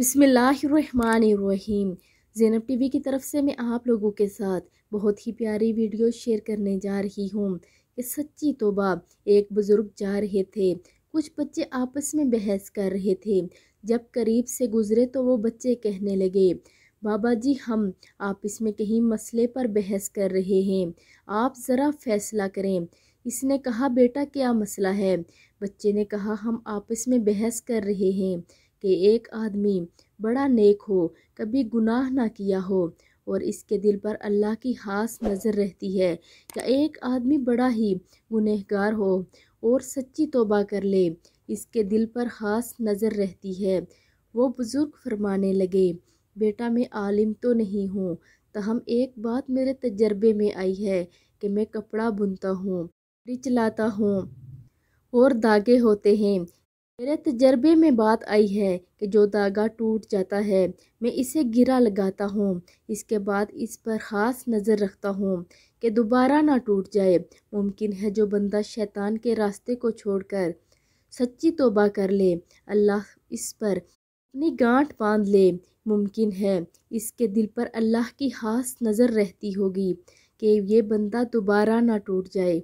बिसमीम ज़ैनब टीवी की तरफ़ से मैं आप लोगों के साथ बहुत ही प्यारी वीडियो शेयर करने जा रही हूँ। कि सच्ची तोबा एक बुज़ुर्ग जा रहे थे। कुछ बच्चे आपस में बहस कर रहे थे। जब करीब से गुज़रे तो वो बच्चे कहने लगे, बाबा जी, हम आपस में कहीं मसले पर बहस कर रहे हैं। आप ज़रा फैसला करें। इसने कहा, बेटा, क्या मसला है? बच्चे ने कहा, हम आपस में बहस कर रहे हैं। कि एक आदमी बड़ा नेक हो, कभी गुनाह ना किया हो और इसके दिल पर अल्लाह की खास नज़र रहती है कि एक आदमी बड़ा ही गुनहगार हो और सच्ची तोबा कर ले, इसके दिल पर ख़ास नज़र रहती है। वो बुज़ुर्ग फरमाने लगे, बेटा, मैं आलिम तो नहीं हूँ, तहम एक बात मेरे तजर्बे में आई है कि मैं कपड़ा बुनता हूँ चलाता हूँ और धागे होते हैं मेरे तजर्बे में बात आई है कि जो धागा टूट जाता है, मैं इसे गिरा लगाता हूँ। इसके बाद इस पर ख़ास नज़र रखता हूँ कि दोबारा ना टूट जाए। मुमकिन है जो बंदा शैतान के रास्ते को छोड़कर सच्ची तोबा कर ले। अल्लाह इस पर अपनी गांठ बाँध ले। मुमकिन है इसके दिल पर अल्लाह की खास नज़र रहती होगी कि ये बंदा दोबारा ना टूट जाए।